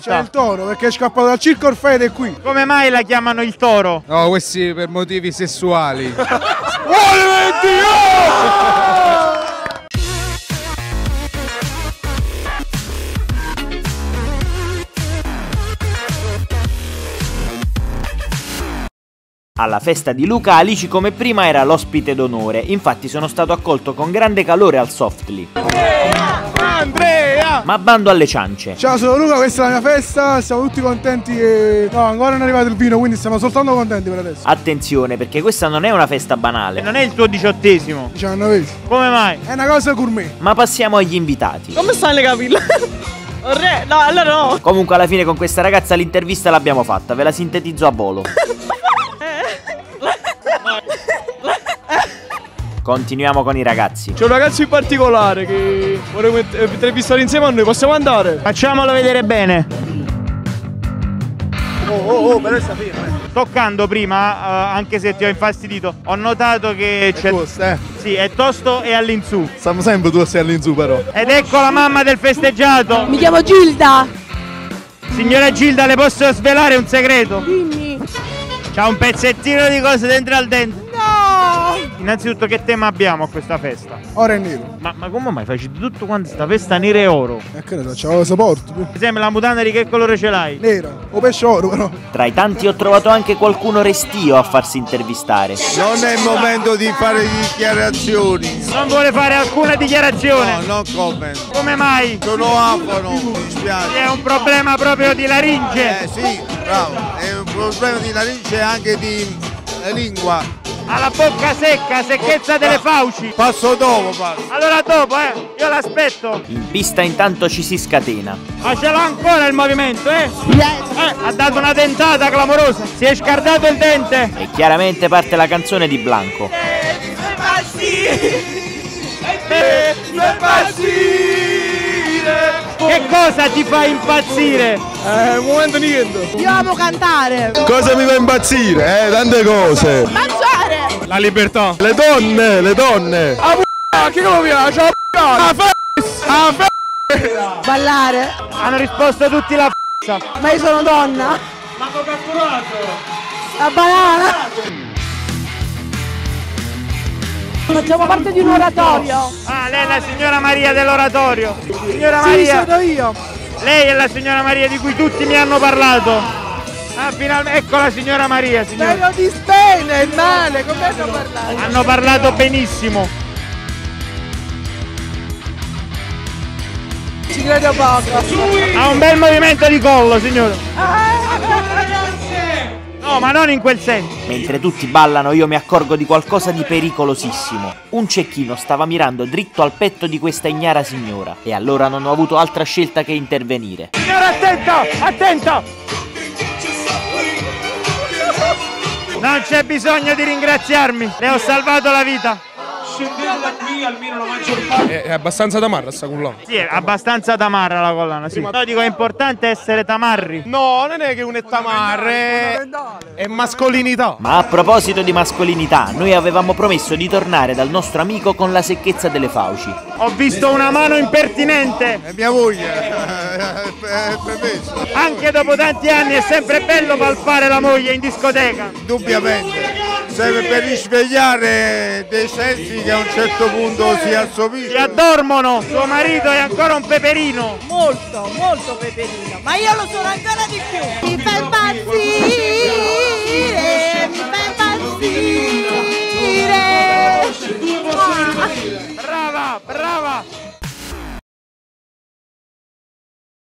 C'è il toro perché è scappato dal circo Orfeo ed è qui. Come mai la chiamano il toro? No, questi per motivi sessuali. Alla festa di Luca, Alici come prima era l'ospite d'onore, infatti sono stato accolto con grande calore al Softly. Andrea! Ma bando alle ciance. Ciao, sono Luca, questa è la mia festa, siamo tutti contenti che... No, ancora non è arrivato il vino, quindi stiamo soltanto contenti per adesso. Attenzione, perché questa non è una festa E banale. non è il tuo diciottesimo. 19 Come mai? È una cosa gourmet. Ma passiamo agli invitati. Come stai le capille? Re, no, allora no. Comunque alla fine con questa ragazza l'intervista l'abbiamo fatta, ve la sintetizzo a volo. Continuiamo con i ragazzi. C'è un ragazzo in particolare che vorremmo int- eh, intervistare insieme a noi, possiamo andare? Facciamolo vedere bene. Oh, oh, oh, per sta firma. Toccando prima, eh, anche se ti ho infastidito, ho notato che c'è. eh. Sì, è tosto e all'insù. Stiamo sempre tu sei all'insù però. Ed ecco la mamma del festeggiato. Mi chiamo Gilda. Signora Gilda, le posso svelare un segreto? Dimmi. C'ha un pezzettino di cose dentro al dente. Innanzitutto, che tema abbiamo a questa festa? Ora è nero. Ma, ma come mai facete tutto quanto sta festa nera e oro? E che ne so, c'avevo il supporto. tu. Mi sembra la mutanda di che colore ce l'hai? Nera. O pesce oro però. Tra i tanti ho trovato anche qualcuno restio a farsi intervistare. Non è il momento di fare dichiarazioni. Non vuole fare alcuna dichiarazione. no comment. Come mai? Sono afano, mi dispiace. È un problema proprio di laringe. Eh sì, bravo. È un problema di laringe e anche di eh, lingua. Ha la bocca secca, secchezza delle fauci. Passo dopo, passo. Allora dopo, eh, io l'aspetto. In pista intanto ci si scatena. Ma ce l'ha ancora il movimento, eh? Eh, ha dato una dentata clamorosa. Si è scardato il dente. E chiaramente parte la canzone di Blanco. Che cosa ti fa impazzire? Eh, un momento niente. Io amo cantare. Cosa mi fa impazzire? Eh, tante cose. La libertà. Le donne, le donne. Ah, che come piace? Ah, f***a. Ballare. Hanno risposto tutti la f***a. Ma io sono donna. Ma come ha curato? La banana. Facciamo parte di un oratorio. Ah, lei è la signora Maria dell'oratorio. Signora Sì, Maria, sono io. lei è la signora Maria di cui tutti mi hanno parlato. Ah, finalmente, ecco la signora Maria, signora. Però di spene, è male, come hanno parlato? Hanno parlato benissimo. Ci credo poco. Ha un bel movimento di collo, signora. No, ma non in quel senso. Mentre tutti ballano io mi accorgo di qualcosa di pericolosissimo. Un cecchino stava mirando dritto al petto di questa ignara signora e allora non ho avuto altra scelta che intervenire. Signora, attento! Attento! Non c'è bisogno di ringraziarmi, le ho salvato la vita. È, è abbastanza tamarra sta cullona. Sì, è abbastanza tamarra la collana, sì. No, dico, è importante essere tamarri. No, non è che un è tamarre. È mascolinità. Ma a proposito di mascolinità, noi avevamo promesso di tornare dal nostro amico con la secchezza delle fauci. Ho visto una mano impertinente. È mia moglie. È permesso. Anche dopo tanti anni è sempre bello palpare la moglie in discoteca. Indubbiamente serve per risvegliare dei sensi che a un certo punto si assomigliano. Si addormono, suo marito è ancora un peperino. Molto, molto peperino, ma io lo sono ancora di più. Mi fa impazzire, mi fa impazzire. Brava, brava.